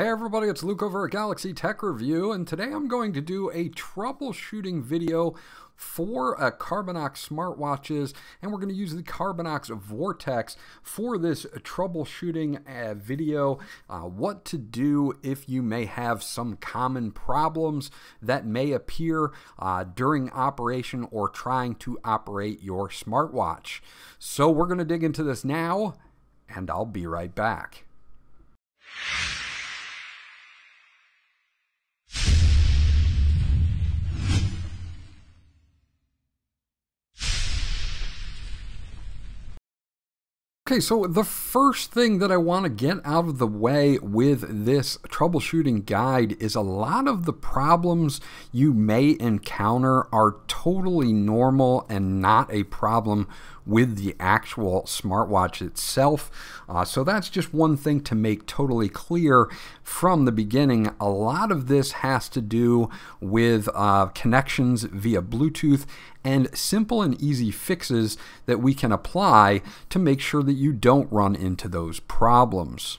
Hey everybody, it's Luke over at Galaxy Tech Review, and today I'm going to do a troubleshooting video for uh, Carbinox smartwatches, and we're going to use the Carbinox Vortex for this troubleshooting uh, video. Uh, what to do if you may have some common problems that may appear uh, during operation or trying to operate your smartwatch. So we're going to dig into this now, and I'll be right back. Okay, so the first thing that I want to get out of the way with this troubleshooting guide is a lot of the problems you may encounter are totally normal and not a problem with the actual smartwatch itself. Uh, so that's just one thing to make totally clear from the beginning. A lot of this has to do with uh, connections via Bluetooth and simple and easy fixes that we can apply to make sure that you don't run into those problems.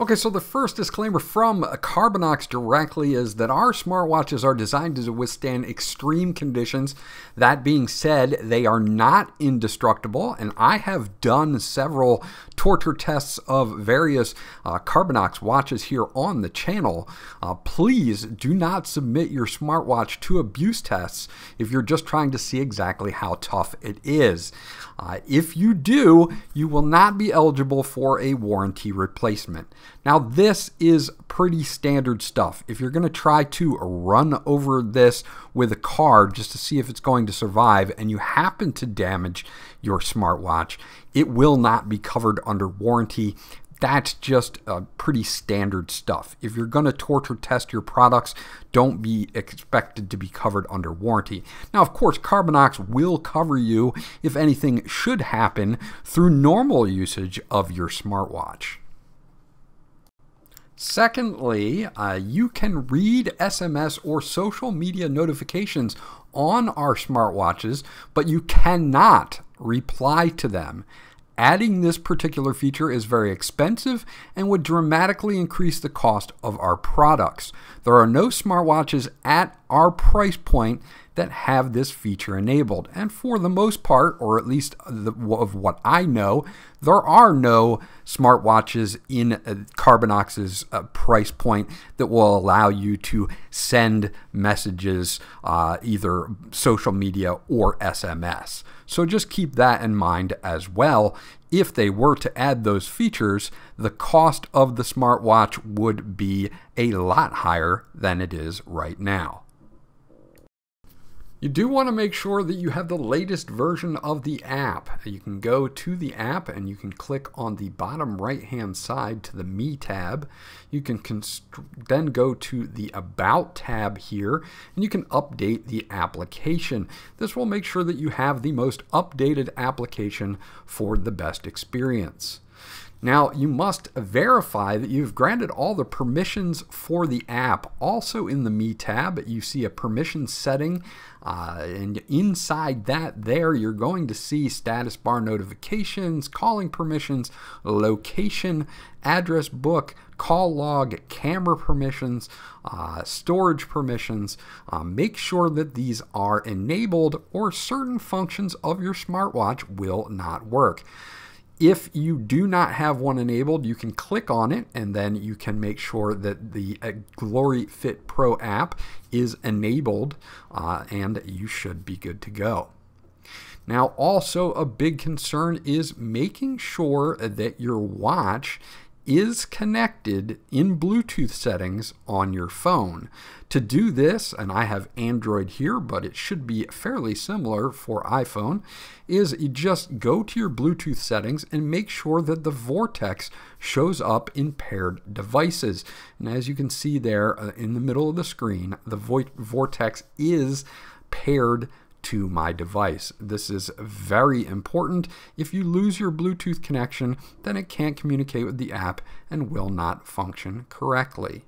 Okay, so the first disclaimer from Carbinox directly is that our smartwatches are designed to withstand extreme conditions. That being said, they are not indestructible, and I have done several torture tests of various uh, Carbinox watches here on the channel. Uh, please do not submit your smartwatch to abuse tests if you're just trying to see exactly how tough it is. Uh, if you do, you will not be eligible for a warranty replacement. Now, this is pretty standard stuff. If you're going to try to run over this with a car just to see if it's going to survive and you happen to damage your smartwatch, it will not be covered under warranty that's just uh, pretty standard stuff. If you're going to torture test your products, don't be expected to be covered under warranty. Now, of course, Carbinox will cover you if anything should happen through normal usage of your smartwatch. Secondly, uh, you can read SMS or social media notifications on our smartwatches, but you cannot reply to them. Adding this particular feature is very expensive and would dramatically increase the cost of our products. There are no smartwatches at our price point that have this feature enabled. And for the most part, or at least the, of what I know, there are no smartwatches in Carbinox's uh, price point that will allow you to send messages uh, either social media or SMS. So just keep that in mind as well. If they were to add those features, the cost of the smartwatch would be a lot higher than it is right now. You do want to make sure that you have the latest version of the app. You can go to the app and you can click on the bottom right hand side to the Me tab. You can then go to the About tab here and you can update the application. This will make sure that you have the most updated application for the best experience. Now, you must verify that you've granted all the permissions for the app. Also in the Me tab, you see a permission setting, uh, and inside that there, you're going to see status bar notifications, calling permissions, location, address book, call log, camera permissions, uh, storage permissions. Uh, make sure that these are enabled or certain functions of your smartwatch will not work. If you do not have one enabled, you can click on it and then you can make sure that the uh, Glory Fit Pro app is enabled uh, and you should be good to go. Now, also a big concern is making sure that your watch is connected in Bluetooth settings on your phone. To do this, and I have Android here, but it should be fairly similar for iPhone, is you just go to your Bluetooth settings and make sure that the Vortex shows up in paired devices. And as you can see there uh, in the middle of the screen, the Vortex is paired to my device. This is very important. If you lose your Bluetooth connection, then it can't communicate with the app and will not function correctly.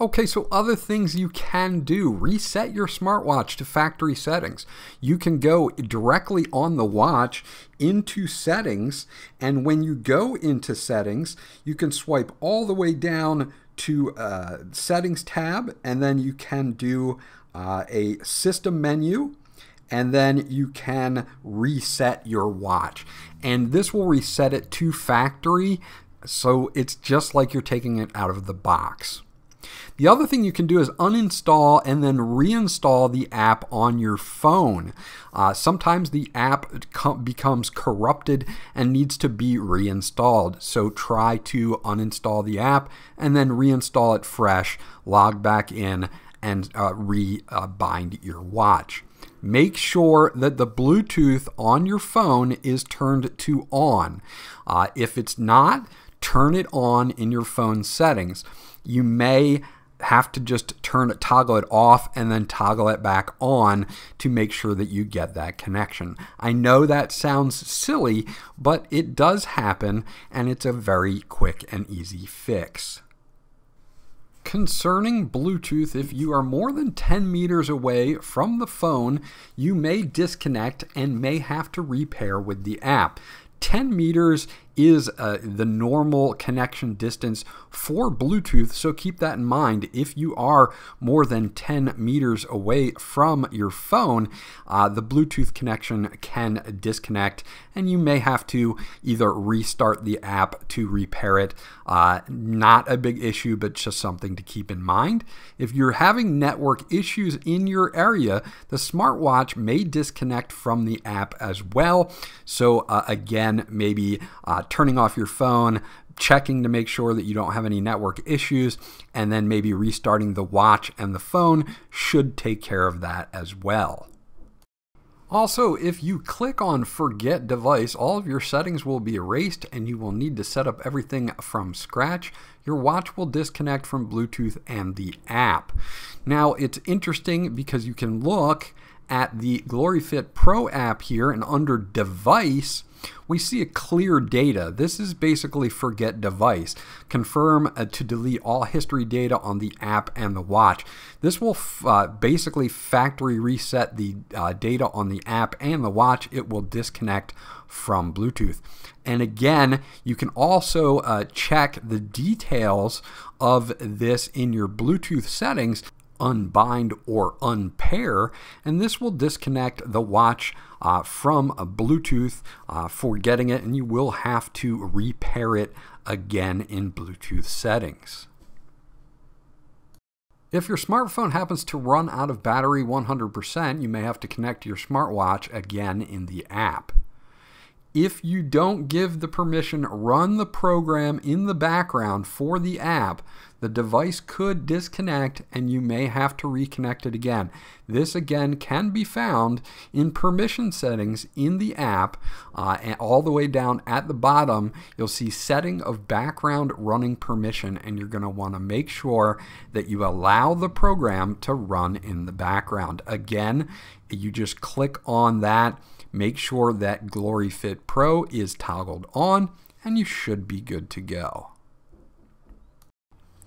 Okay, so other things you can do. Reset your smartwatch to factory settings. You can go directly on the watch into settings, and when you go into settings, you can swipe all the way down to uh, settings tab, and then you can do uh, a system menu, and then you can reset your watch. And this will reset it to factory, so it's just like you're taking it out of the box. The other thing you can do is uninstall and then reinstall the app on your phone. Uh, sometimes the app becomes corrupted and needs to be reinstalled. So try to uninstall the app and then reinstall it fresh, log back in, and uh, rebind your watch. Make sure that the Bluetooth on your phone is turned to on. Uh, if it's not, turn it on in your phone settings. You may have to just turn it, toggle it off, and then toggle it back on to make sure that you get that connection. I know that sounds silly, but it does happen, and it's a very quick and easy fix. Concerning Bluetooth, if you are more than 10 meters away from the phone, you may disconnect and may have to repair with the app. 10 meters is uh, the normal connection distance for Bluetooth, so keep that in mind. If you are more than 10 meters away from your phone, uh, the Bluetooth connection can disconnect, and you may have to either restart the app to repair it. Uh, not a big issue, but just something to keep in mind. If you're having network issues in your area, the smartwatch may disconnect from the app as well. So, uh, again, maybe uh, turning off your phone, checking to make sure that you don't have any network issues, and then maybe restarting the watch and the phone should take care of that as well. Also, if you click on Forget Device, all of your settings will be erased and you will need to set up everything from scratch. Your watch will disconnect from Bluetooth and the app. Now, it's interesting because you can look at the GloryFit Pro app here and under Device, we see a clear data. This is basically forget device. Confirm uh, to delete all history data on the app and the watch. This will uh, basically factory reset the uh, data on the app and the watch. It will disconnect from Bluetooth. And again, you can also uh, check the details of this in your Bluetooth settings unbind or unpair, and this will disconnect the watch uh, from Bluetooth uh, for getting it, and you will have to repair it again in Bluetooth settings. If your smartphone happens to run out of battery 100%, you may have to connect your smartwatch again in the app. If you don't give the permission, run the program in the background for the app, the device could disconnect and you may have to reconnect it again. This again can be found in permission settings in the app uh, and all the way down at the bottom you'll see setting of background running permission and you're going to want to make sure that you allow the program to run in the background. Again, you just click on that, make sure that GloryFit Pro is toggled on and you should be good to go.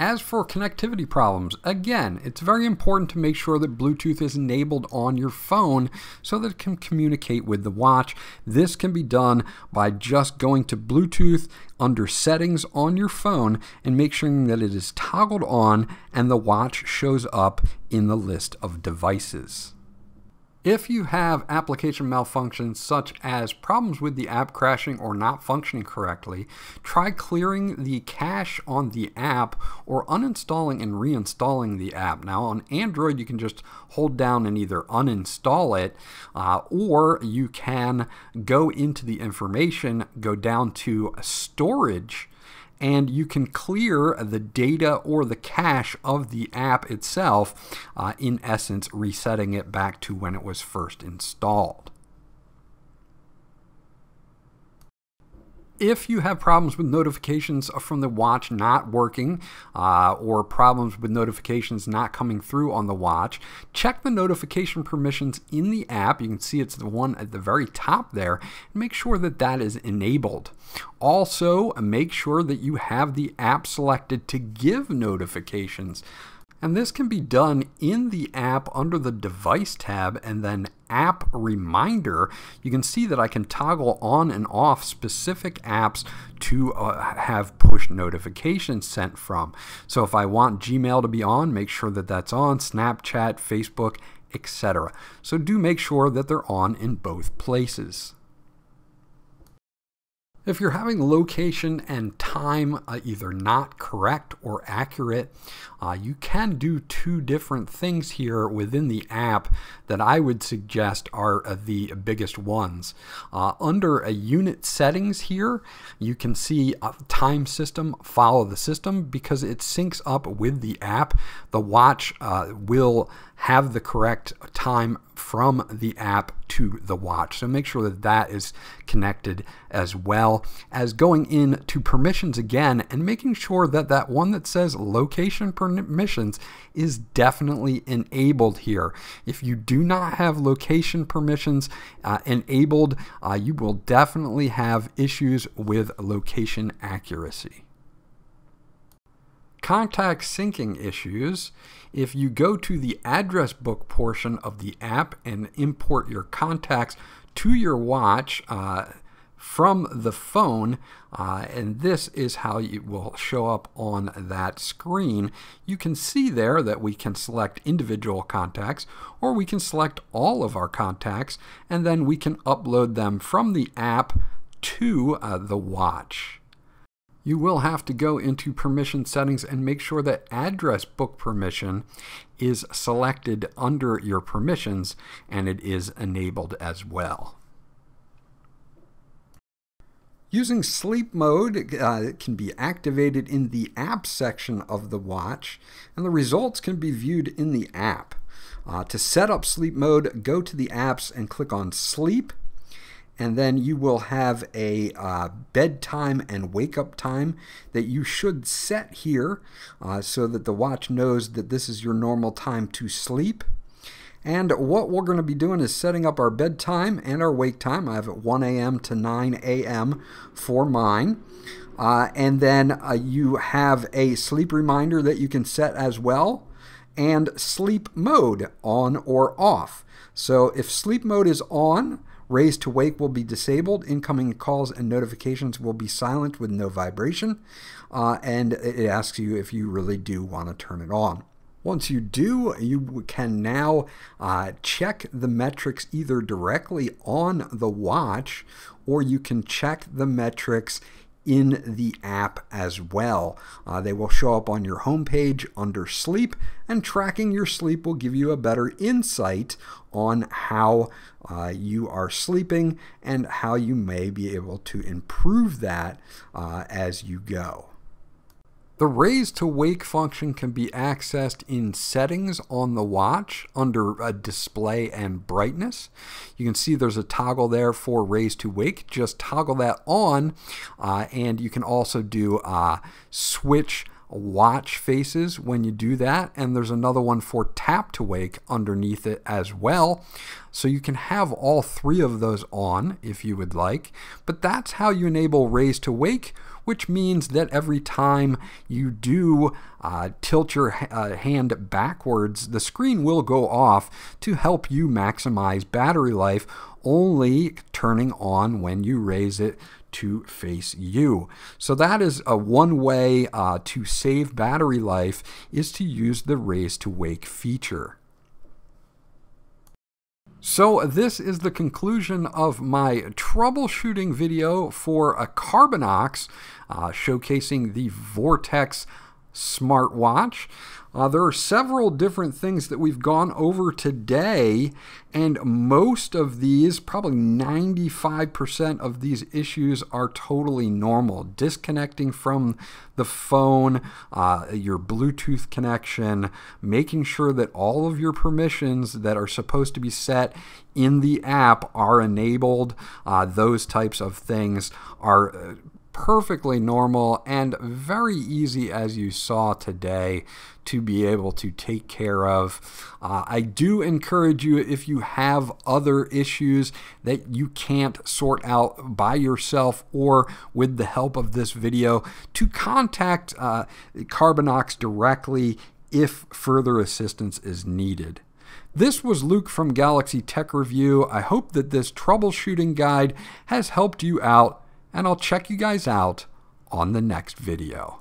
As for connectivity problems, again, it's very important to make sure that Bluetooth is enabled on your phone so that it can communicate with the watch. This can be done by just going to Bluetooth under settings on your phone and make sure that it is toggled on and the watch shows up in the list of devices. If you have application malfunctions such as problems with the app crashing or not functioning correctly, try clearing the cache on the app or uninstalling and reinstalling the app. Now on Android you can just hold down and either uninstall it uh, or you can go into the information, go down to storage and you can clear the data or the cache of the app itself, uh, in essence, resetting it back to when it was first installed. If you have problems with notifications from the watch not working uh, or problems with notifications not coming through on the watch, check the notification permissions in the app. You can see it's the one at the very top there. And make sure that that is enabled. Also, make sure that you have the app selected to give notifications And this can be done in the app under the Device tab and then App Reminder. You can see that I can toggle on and off specific apps to uh, have push notifications sent from. So if I want Gmail to be on, make sure that that's on, Snapchat, Facebook, etc. So do make sure that they're on in both places. If you're having location and time uh, either not correct or accurate, uh, you can do two different things here within the app that I would suggest are uh, the biggest ones. Uh, under a unit settings here, you can see time system, follow the system because it syncs up with the app. The watch uh, will have the correct time from the app to the watch. So make sure that that is connected as well as going in to permissions again and making sure that that one that says location permissions is definitely enabled here. If you do not have location permissions uh, enabled, uh, you will definitely have issues with location accuracy. Contact syncing issues if you go to the address book portion of the app and import your contacts to your watch uh, from the phone, uh, and this is how it will show up on that screen. You can see there that we can select individual contacts or we can select all of our contacts and then we can upload them from the app to uh, the watch you will have to go into permission settings and make sure that address book permission is selected under your permissions and it is enabled as well. Using sleep mode uh, can be activated in the app section of the watch and the results can be viewed in the app. Uh, to set up sleep mode, go to the apps and click on sleep and then you will have a uh, bedtime and wake up time that you should set here uh, so that the watch knows that this is your normal time to sleep. And what we're going to be doing is setting up our bedtime and our wake time. I have it 1 a.m. to 9 a.m. for mine. Uh, and then uh, you have a sleep reminder that you can set as well, and sleep mode on or off. So if sleep mode is on, Raise to wake will be disabled. Incoming calls and notifications will be silent with no vibration. Uh, and it asks you if you really do want to turn it on. Once you do, you can now uh, check the metrics either directly on the watch or you can check the metrics in the app as well. Uh, they will show up on your homepage under sleep, and tracking your sleep will give you a better insight on how uh, you are sleeping and how you may be able to improve that uh, as you go. The raise to wake function can be accessed in settings on the watch under display and brightness. You can see there's a toggle there for raise to wake. Just toggle that on uh, and you can also do uh, switch watch faces when you do that and there's another one for tap to wake underneath it as well so you can have all three of those on if you would like but that's how you enable raise to wake which means that every time you do uh, tilt your uh, hand backwards, the screen will go off to help you maximize battery life, only turning on when you raise it to face you. So that is a one way uh, to save battery life is to use the raise to wake feature. So this is the conclusion of my troubleshooting video for a Carbinox uh, showcasing the Vortex smartwatch. Uh, there are several different things that we've gone over today, and most of these, probably 95% of these issues, are totally normal. Disconnecting from the phone, uh, your Bluetooth connection, making sure that all of your permissions that are supposed to be set in the app are enabled, uh, those types of things are uh, perfectly normal and very easy as you saw today to be able to take care of. Uh, I do encourage you if you have other issues that you can't sort out by yourself or with the help of this video to contact uh, Carbinox directly if further assistance is needed. This was Luke from Galaxy Tech Review. I hope that this troubleshooting guide has helped you out and I'll check you guys out on the next video.